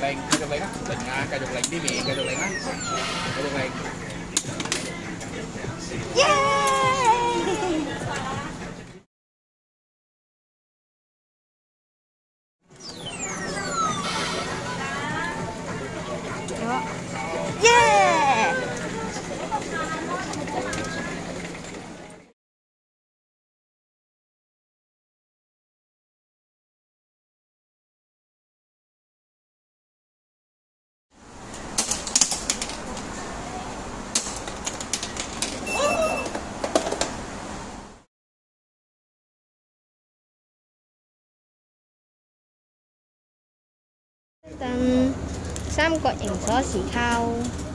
lên cây được lên á lên à cây được lên đi mì cái được lên á cái được lên Yeah! 等三角形锁匙扣。